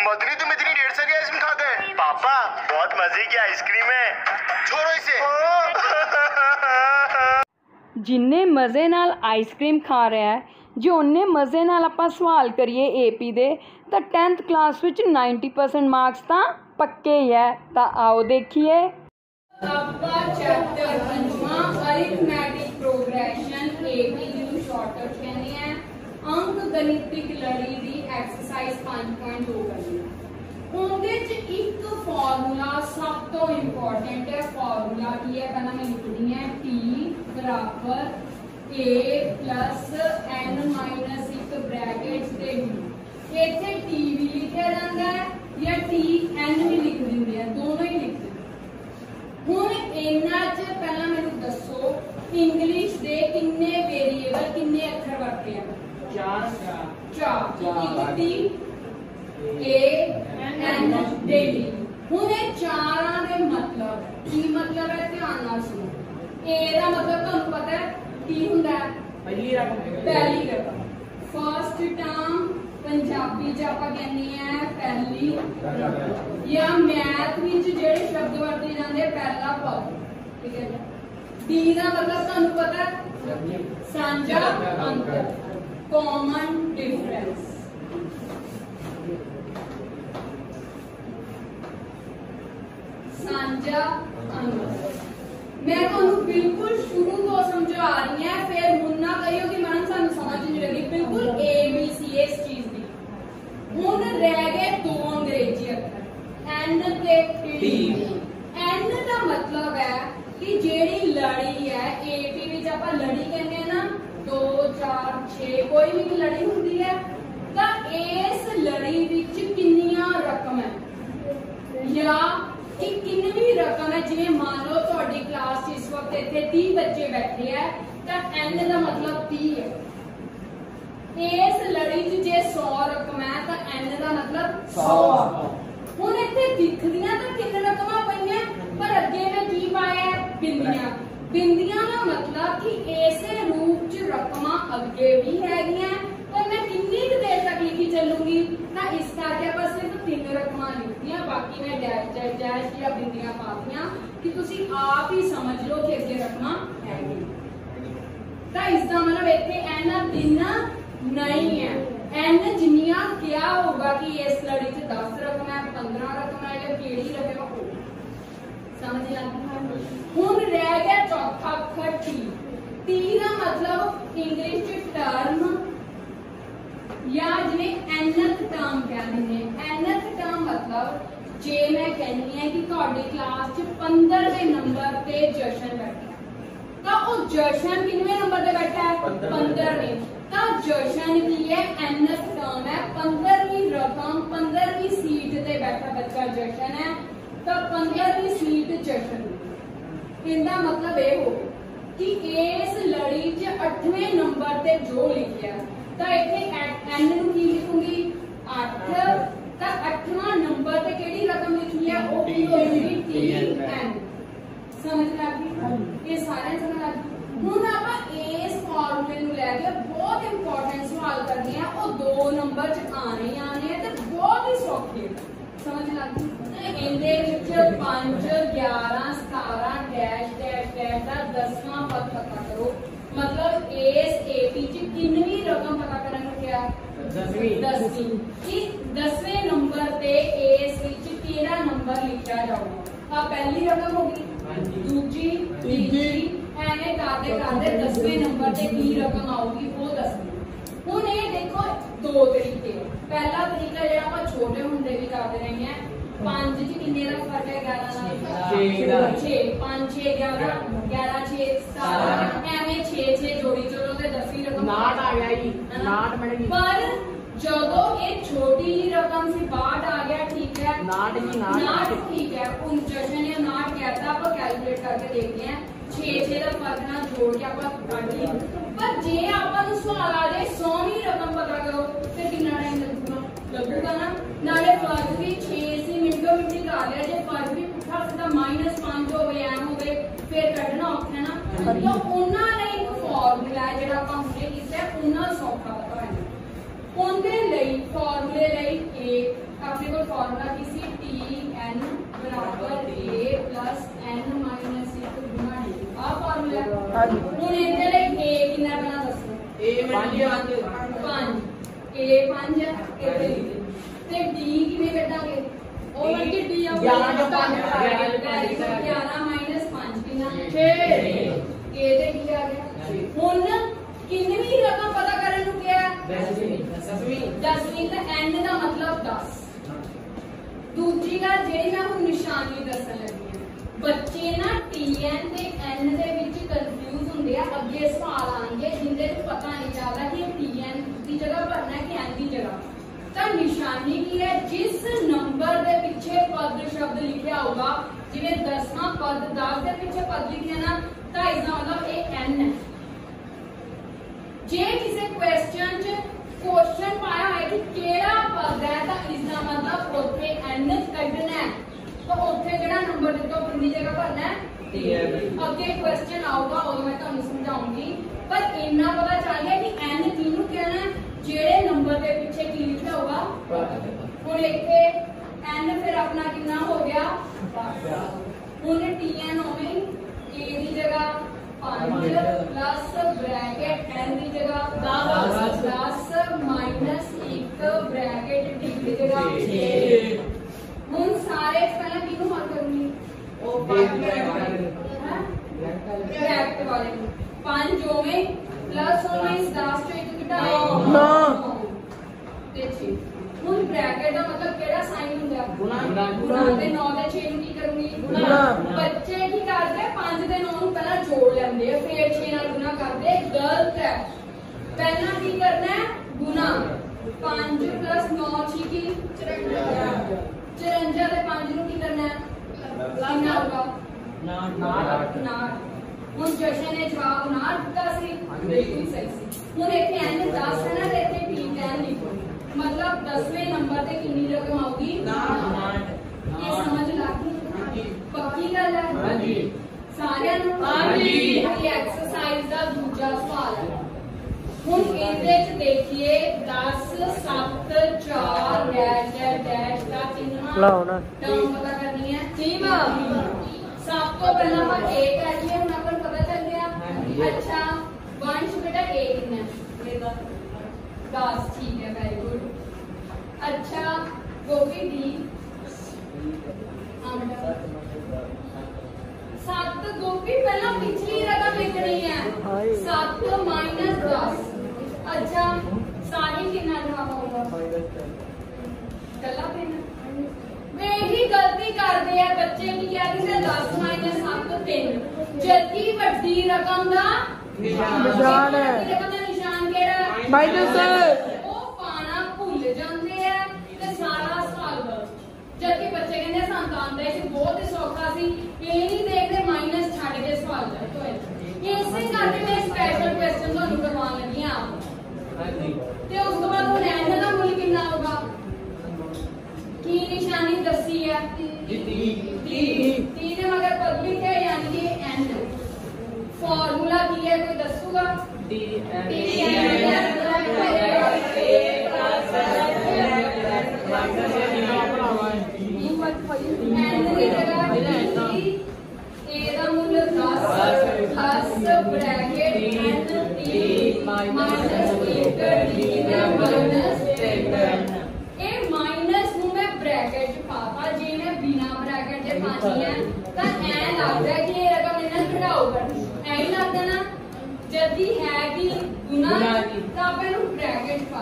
मदनी तुम इतनी देर से आइसक्रीम खा गए पापा बहुत मजे की आइसक्रीम है छोड़ो इसे ਜਿੰਨੇ ਮਜ਼ੇ ਨਾਲ ਆਈਸਕ੍ਰੀਮ ਖਾ ਰਿਹਾ ਹੈ ਜੇ ਉਹਨੇ ਮਜ਼ੇ ਨਾਲ ਆਪਾਂ ਸਵਾਲ ਕਰੀਏ ਏਪੀ ਦੇ ਤਾਂ 10th ਕਲਾਸ ਵਿੱਚ 90% ਮਾਰਕਸ ਤਾਂ ਪੱਕੇ ਹੀ ਹੈ ਤਾਂ ਆਓ ਦੇਖੀਏ आपका चैप्टर पंजवा अरिथमेटिक प्रोग्रेशन एपी ਜਿਹਨੂੰ ਸ਼ਾਰਟਕਟ ਕਹਿੰਦੇ ਆ ਅੰਕ ਗਣਿਤਿਕ ਲੜੀ ਦੀ ਐਕਸਰਸਾਈਜ਼ 5.2 ਕਰਨੀ ਹੈ ਉਹਦੇ ਚ ਇੱਕ ਫਾਰਮੂਲਾ ਸਭ ਤੋਂ ਇੰਪੋਰਟੈਂਟ ਹੈ ਫਾਰਮੂਲਾ ਕੀ ਹੈ? ਪਹਿਲਾਂ ਮੈਂ ਲਿਖਦੀ ਹੈ t ਬਰਾਬਰ a n 1 ਬ੍ਰੈਕਟਸ ਤੇ b ਇੱਥੇ t ਵੀ ਲਿਖਿਆ ਜਾਂਦਾ ਹੈ ਜਾਂ t n ਵੀ ਲਿਖ ਦਿੰਦੇ ਆ, ਦੋਨੋਂ ਹੀ ਲਿਖਦੇ ਹੁਣ ਇਹਨਾਂ ਚ ਪਹਿਲਾਂ ਮੈਨੂੰ ਦੱਸੋ ਇੰਗਲਿਸ਼ ਦੇ ਕਿੰਨੇ ਵੇਰੀਏਬਲ ਕਿੰਨੇ ਅੱਖਰ ਵਰਤੇ ਆ? ਚਾਰ ਚਾਰ ਇੱਕ ਏ ਐਨ ਡੇਲੀ ਹੁਣ ਇਹ ਚਾਰਾਂ ਦੇ ਮਤਲਬ ਕੀ ਮਤਲਬ ਹੈ ਧਿਆਨ ਨਾਲ ਸੁਣੋ। ਏ ਦਾ ਮਤਲਬ ਤੁਹਾਨੂੰ ਪਤਾ ਹੈ ਕੀ ਹੁੰਦਾ ਹੈ? ਪਹਿਲੀ ਰਕਮ ਪਹਿਲੀ ਰਕਮ ਫਰਸਟ ਟਰਮ ਪੰਜਾਬੀ ਚ ਆਪਾਂ ਕਹਿੰਦੇ ਆ ਪਹਿਲੀ ਜਾਂ ਮੈਥ ਵਿੱਚ ਜਿਹੜੇ ਸ਼ਬਦ ਵਰਤੇ ਜਾਂਦੇ ਪਹਿਲਾ ਪਦ। ਠੀਕ ਹੈ ਜੀ? ਡੀ ਦਾ ਮਤਲਬ ਤੁਹਾਨੂੰ ਪਤਾ? ਸਾਂਝਾ। ਅੰਤਰ। ਕਾਮਨ ਡਿਫਰੈਂਸ ਸਾਂਝਾ ਅੰਤਰ ਮੈਂ ਤੁਹਾਨੂੰ ਬਿਲਕੁਲ ਸ਼ੁਰੂ ਤੋਂ ਸਮਝਾ ਰਹੀ ਹਾਂ ਫਿਰ ਹੁਣ ਨਾ ਕਹੀਓ ਕਿ ਮਨ ਸਾਨੂੰ ਸਮਝ ਨਹੀਂ ਲੱਗੀ ਬਿਲਕੁਲ ਏ ਬੀ ਸੀ ਇਸ ਚੀਜ਼ ਦੀ ਹੁਣ ਰਹਿ ਗਏ ਦੋ ਅੰਗਰੇਜ਼ੀ ਅੱਖਰ ਐਨ ਤੇ ਟੀ ਐਨ ਦਾ ਮਤਲਬ ਹੈ ਕਿ ਜਿਹੜੀ ਲੜੀ ਹੈ ਏਪੀ ਵਿੱਚ ਆਪਾਂ ਲੜੀ ਕਹਿੰਦੇ ਆ ਨਾ 2 4 6 ਕੋਈ ਵੀ ਲੜੀ ਹੁੰਦੀ ਹੈ ਤਾਂ ਇਸ ਲੜੀ ਵਿੱਚ ਕਿੰਨੀਆਂ ਰਕਮ ਹੈ ਜਾਂ ਕਿ ਕਿੰਨਵੀਂ ਰਕਮ ਹੈ ਜਿਵੇਂ ਮੰਨ ਲਓ ਤੁਹਾਡੀ ਕਲਾਸ 'ਚ ਇਸ ਵਕਤ ਇੱਥੇ 30 ਬੱਚੇ ਬੈਠੇ ਆ ਤਾਂ n ਦਾ ਮਤਲਬ 30 ਹੈ ਇਸ ਲੜੀ 'ਚ ਜੇ 100 ਰਕਮ ਹੈ ਤਾਂ n ਦਾ ਮਤਲਬ 100 ਹੁਣ ਇੱਥੇ ਦਿਖਦੀਆਂ ਤਾਂ ਕਿੰਨੇ ਰਕਮਾਂ ਪਈਆਂ ਪਰ ਅੱਗੇ ਮੈਂ ਕੀ ਪਾਇਆ ਹੈ? ਬਿੰਦੀਆਂ ਬਿੰਦੀਆਂ ਦਾ ਮਤਲਬ ਕਿ ਇਸੇ ਰੂਪ 'ਚ ਰਕਮਾਂ ਅੱਗੇ ਵੀ ਹੈਗੀਆਂ ਤਾਂ ਮੈਂ ਕਿੰਨੀ ਕੁ ਦੇਰ ਤੱਕ ਲਿਖੀ ਚੱਲੂੰਗੀ ਤਾਂ ਇਸ ਕਰਕੇ ਆਪਾਂ ਸਿਰਫ ਤਿੰਨ ਰਕਮਾਂ ਲਿਖਦੀਆਂ ਬਾਕੀ ਮੈਂ ਡੈਸ਼ ਡੈਸ਼ ਡੈਸ਼ ਜਾਂ ਬਿੰਦੀਆਂ ਪਾਤੀਆਂ ਕਿ ਤੁਸੀਂ ਆਪ ਹੀ ਸਮਝ ਲਓ ਕਿ ਅੱਗੇ ਰਕਮਾਂ ਹੈਗੀਆਂ ਤਾਂ ਇਸ ਦਾ ਮਤਲਬ ਇੱਥੇ n ਤਿੰਨ ਨਹੀਂ ਹੈ n ਜਿੰਨੀਆਂ ਕਿਹਾ ਹੋਗਾ ਕਿ ਇਸ ਲੜੀ 'ਚ 10 ਰਕਮ ਹੈ 15 ਰਕਮ ਹੈ ਜਾਂ ਕਿਹੜੀ ਰਕਮ ਹੈ ਉਹ ਸਮਝ ਆ ਗਈ ਹੁਣ ਰਹਿ ਗਿਆ ਚੌਥਾ ਅੱਖਰ ਟੀ ਟੀ ਦਾ ਮਤਲਬ ਇੰਗਲਿਸ਼ 'ਚ ਟਰਮ ਜਾਂ ਜਿਵੇਂ nth ਟਰਮ ਕਹਿੰਦੇ ਨੇ nth ਟਰਮ ਮਤਲਬ ਜੇ ਮੈਂ ਕਹਿੰਦੀ ਹਾਂ ਕਿ ਤੁਹਾਡੀ ਕਲਾਸ 'ਚ 15ਵੇਂ ਨੰਬਰ ਤੇ ਜਸ਼ਨ ਬੈਠਾ ਤਾਂ ਉਹ ਜਸ਼ਨ ਕਿੰਨਵੇਂ ਨੰਬਰ ਤੇ ਬੈਠਾ ਹੈ 15ਵੇਂ ਤਾਂ ਜਸ਼ਨ ਕੀ ਹੈ nth ਟਰਮ ਹੈ 15ਵੀਂ ਰਕਮ 15ਵੀਂ ਸੀਟ ਤੇ ਬੈਠਾ ਬੱਚਾ ਜਸ਼ਨ ਹੈ ਤਾਂ 15ਵੀਂ ਸੀਟ ਜਸ਼ਨ ਇਹਦਾ ਮਤਲਬ ਇਹ ਹੋ ਕਿ ਇਸ ਲੜੀ 'ਚ 8ਵੇਂ ਨੰਬਰ ਤੇ ਜੋ ਲਿਖਿਆ ਤਾਂ ਇੱਥੇ n ਨੂੰ ਕੀ ਲਿਖੂੰਗੀ? 8 ਤਾਂ 8ਵਾਂ ਨੰਬਰ ਤੇ ਕਿਹੜੀ ਰਕਮ ਲਿਖੀ ਹੈ ਉਹ ਕੀ ਹੋਏਗੀ? tn ਸਮਝ ਲੱਗ ਗਈ? ਇਹ ਸਾਰੇ ਸਮਝ ਲੱਗ ਗਈ? ਹੁਣ ਆਪਾਂ ਇਸ ਫਾਰਮੂਲੇ ਨੂੰ ਲੈ ਕੇ ਬਹੁਤ ਇੰਪੋਰਟੈਂਟ ਸਵਾਲ ਕਰਨੇ ਆ ਉਹ ਦੋ ਨੰਬਰ ਚ ਆਣੇ ਆਣੇ ਆ ਤੇ ਬਹੁਤ ਹੀ ਸੌਖੇ ਆ। ਸਮਝ ਲੱਗ ਇਹਦੇ ਵਿੱਚ 5 11 17 ਡੈਸ਼ ਡੈਸ਼ ਦਾ 10ਵਾਂ ਪਦ ਪਤਾ ਕਰੋ बेस के पीछे कितनी रकम पता करना क्या? दसवीं। दसवीं। दसवें नंबर पे एस विच तेरह नंबर लिखा जाऊँगा। अब पहली रकम होगी। हाँ दूजी तीजी एने कादे कादे दसवें नंबर पे की रकम आऊगी वो दसवीं। हूँ ये देखो दो तरीके। पहला तरीका जरा छोटे होंगे भी करते रहे हैं पाँच जी कितने का फ़र्क है ग्यारह छः पाँच छः ग्यारह ग्यारह। छः सात एवं छः छः जोड़ी चलो तो दसवीं रकम। नाट आ गई हाँ। नाट मैडम पर जो ये छोटी ही रकम से बाट आ गया ठीक है? नाट ही नाट। नाट ठीक है। उनचास ने नाट क्या था आप कैलकुलेट करके देखते हैं। छः छः का फ़र्क ना जोड़ के आप काट पर जे आप सवाल आ जाए सौवीं रकम पता करो फिर कितना लगूगा? लगूगा ना? नाले फ़र्क भी छः ਪਤਾ ਕਰੋ ਤੇ ਕਿੰਨਾ ਟਾਈਮ ਲੱਗੂਗਾ ਲੱਗੂਗਾ ਨਾ ਨਾਲੇ ਫ਼ਰਕ ਵੀ 6 ਸੀ ਮਿੰਟੋ ਮਿੰਟੀ ਕਰ ਲਿਆ ਜੇ ਫ਼ਰਕ ਵੀ ਪੁੱਠਾ ਸਿੱਧਾ -5 ਹੋਵੇ ਐ ਹੋਵੇ ਫਿਰ ਕੱਢਣਾ ਔਖਾ ਹੈ ਨਾ। ਤਾਂ ਉਹਨਾਂ ਲਈ ਇੱਕ ਫਾਰਮੂਲਾ ਹੈ ਜਿਹੜਾ ਆਪਾਂ ਹੁਣੇ ਕੀਤਾ ਉਹਨਾਂ ਸੌਖਾ ਪਤਾ ਹੈ। ਉਹਦੇ ਲਈ ਫਾਰਮੂਲੇ ਲਈ ਇਹ ਆਪਣੇ ਕੋਲ ਫਾਰਮੂਲਾ ਕੀ ਸੀ? Tn ਬਰਾਬਰ a n minus 1 ਗੁਣਾ d ਆ ਫਾਰਮੂਲਾ ਹਾਂਜੀ। ਹੁਣ ਇਹਦੇ ਲਈ a ਕਿੰਨਾ ਬਣਾ ਦੱਸੋ? ਇਹ ਪੰਜ। 5 a 5 ਹੈ ਦਿਓ। ਤੇ d ਕਿਵੇਂ ਕੱਢਾਂਗੇ? ਉਹ ਵਰਗੀ d ਆ ਗਿਆਰਾਂ ਚੋਂ ਪੰਜ ਵੈਰੀ ਗੁੱਡ 11 minus 5 ਕਿੰਨਾ 6 a ਤੇ d ਆ ਗਿਆ ਹੁਣ ਕਿੰਨਵੀਂ ਰਕਮ ਪਤਾ ਕਰਨ ਨੂੰ ਕਿਹਾ ਹੈ ਦਸਵੀਂ ਦਸਵੀਂ ਤੇ n ਦਾ ਮਤਲਬ 10 ਦੂਜੀ ਗੱਲ ਜਿਹੜੀ ਮੈਂ ਹੁਣ ਨਿਸ਼ਾਨੀ ਦੱਸਣ ਲੱਗੀ ਹਾਂ ਬੱਚੇ ਨਾ tn ਤੇ n ਦੇ ਵਿੱਚ ਕਨਫਿਊਜ਼ ਹੁੰਦੇ ਆ ਅੱਗੇ ਸਵਾਲ ਆਣਗੇ ਜਿੰਦੇ ਨੂੰ ਪਤਾ ਨਹੀਂ ਚੱਲਦਾ ਕਿ ਇਹ tn ਦੀ ਜਗ੍ਹਾ ਭਰਨਾ ਹੈ ਕਿ n ਦੀ ਜਗ੍ਹਾ ਤਾਂ ਨਿਸ਼ਾਨੀ ਕੀ ਹੈ ਜਿਸ ਨੰਬਰ ਦੇ ਪਿੱਛੇ शब्द लिखा होगा जिन्हें दसवा पद दस के पीछे पद लिखे ना ढाई का मतलब यह एन है जे किसी क्वेश्चन च क्वेश्चन पाया है कि केड़ा पद है तो इसका मतलब ओथे एन कटना है तो ओथे नंबर दिता उपर जगह भरना है अगे क्वेश्चन आऊगा और मैं तुम्हें समझाऊँगी पर इतना पता चाहिए कि एन किनू कहना है जेड़े नंबर के पीछे की लिखा होगा हूँ इतने एन फिर अपना कितना हो गया? हूँ टी एन होवे ए की जगह प्लस ब्रैकेट एन की जगह प्लस माइनस एक ब्रैकेट टी की जगह। हूँ सारे पहला किनू मार करनी ब्रैकेट वाले। पाँच होवे प्लस होवे दस तो एक तो घटाओ 6 ਹੁਣ ਬ੍ਰੈਕਟ ਦਾ ਮਤਲਬ ਕਿਹੜਾ ਸਾਈਨ ਹੁੰਦਾ ਗੁਣਾ ਗੁਣਾ ਤੇ 9 ਦੇ 6 ਨੂੰ ਕੀ ਕਰੂੰਗੀ ਗੁਣਾ। ਬੱਚੇ ਕੀ ਕਰਦੇ 5 ਤੇ 9 ਨੂੰ ਪਹਿਲਾਂ ਜੋੜ ਲੈਂਦੇ ਆ ਫਿਰ 6 ਨਾਲ ਗੁਣਾ ਕਰਦੇ ਗਲਤ ਹੈ ਪਹਿਲਾਂ ਕੀ ਕਰਨਾ ਹੈ ਗੁਣਾ 5 9 6 ਕੀ 54 54 ਤੇ 5 ਨੂੰ ਕੀ ਕਰਨਾ ਹੈ ਕਿੰਨਾ ਹੋਗਾ ਨਾ ਨਾ ਨਾ ਹੁਣ ਜਸ਼ਨ ਨੇ ਜਵਾਬ ਨਾ ਦਿੱਤਾ ਸੀ ਬਿਲਕੁਲ ਸਹੀ ਸੀ ਹੁਣ ਇੱਥੇ n 10 ਹੈ ਨਾ ਤੇ ਇੱਥੇ p 10 ਲਿਖੋ मतलब दसवें नंबर तक किन्नी रकम आओगी। ये समझ लागू पक्की गल है? सारे एक्सरसाइज का दूजा सवाल है। हम इन देखिए दस सत्त चार डैश डैश का किन्ना टर्म पता करनी है? थीम सब तो पहला हम एक कर हम अपन पता चल गया अच्छा वंश बेटा एक कितना दस ठीक ਅੱਛਾ ਗੋਪੀ D ਹਾਂ ਬੇਟਾ ਸੱਤ ਗੋਪੀ ਪਹਿਲਾਂ ਪਿਛਲੀ ਰਕਮ ਲਿਖਣੀ ਹੈ। 7 10 ਅੱਛਾ ਸਾਹਿਲ ਕਿੰਨਾ ਜਵਾਬ ਆਊਗਾ ਕੱਲਾ ਪੈਨ ਵੇ ਇਹੀ ਗਲਤੀ ਕਰਦੇ ਆ ਬੱਚੇ ਕੀ ਕਹਿੰਦੇ ਸੀ 10 7 3 ਜਦਕਿ ਵੱਡੀ ਰਕਮ ਦਾ ਨਿਸ਼ਾਨ। ਹੈ। ਕਿਹੜਾ? ਮਾਈਨਸ ਸਾਨੂੰ ਤਾਂ ਆਉਂਦਾ ਸੀ ਬਹੁਤ ਹੀ ਸੌਖਾ ਸੀ ਇਹ ਨਹੀਂ ਦੇਖਦੇ ਮਾਈਨਸ ਛੱਡ ਕੇ ਸਵਾਲ ਗਲਤ ਹੋਏ ਇਸੇ ਕਰਕੇ ਮੈਂ ਸਪੈਸ਼ਲ ਕੁਐਸਚਨ ਤੁਹਾਨੂੰ ਕਰਵਾਉਣ ਲੱਗੀ ਹਾਂ ਤੇ ਉਸ ਤੋਂ ਬਾਅਦ ਹੁਣ n ਦਾ ਮੁੱਲ ਕਿੰਨਾ ਹੋਗਾ ਕੀ ਨਿਸ਼ਾਨੀ ਦੱਸੀ ਹੈ ਤੀ ਤੀ ਦੇ ਮਗਰ ਪਬਲਿਕ ਹੈ ਯਾਨੀ ਕਿ n ਫਾਰਮੂਲਾ ਕੀ ਹੈ ਕੋਈ ਦੱਸੂਗਾ n ਦੀ ਜਗ੍ਹਾ a ਦਾ ਮੁੱਲ 10 10 bracket n t minus 1 d ਦਾ ਮਾਈਨਸ 3 ਇਹ ਮਾਈਨਸ ਨੂੰ ਮੈਂ ਬ੍ਰੈਕਟ ਚ ਪਾਤਾ ਜੇ ਮੈਂ ਬਿਨਾ ਬ੍ਰੈਕਟ ਦੇ ਪਾਣੀ ਹੈ ਤਾਂ ਐ ਲੱਗਦਾ ਕਿ ਇਹ ਰਕਮ ਇਹਨਾਂ ਘਟਾਓ ਐ ਹੀ ਲੱਗਦਾ ਨਾ ਜਦ ਹੈ ਕਿ ਗੁਣਾ ਤਾਂ ਆਪਾਂ ਇਹਨੂੰ ਬ੍ਰੈਕਟ ਪਾ।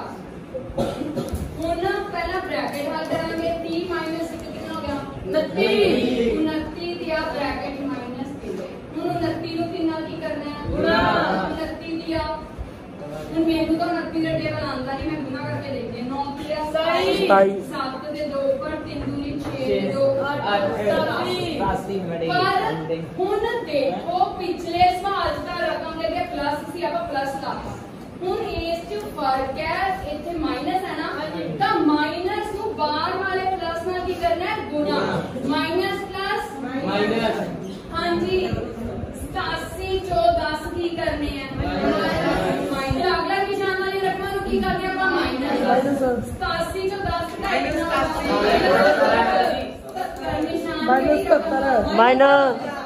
ਹੁਣ ਪਹਿਲਾਂ ਬ੍ਰੈਕਟ ਹੱਲ ਕਰਾਂਗੇ। ਕਰਕੇ ਪਰ ਹੁਣ ਪਲੱਸ ਸੀ ਹੁਣ ਇਸ ਚ ਫ਼ਰਕ ਹੈ ਇੱਥੇ ਮਾਈਨਸ ਹੈ ਨਾ? ਤਾਂ ਮਾਈਨਸ ਨੂੰ ਬਾਹਰ ਵਾਲੇ करना है गुना माइनस प्लस? माइनस। हाँ जी। सतासी चो दस की करने हैं। अगला निशान की माइनस। सतासी चो दस निशान माइनस।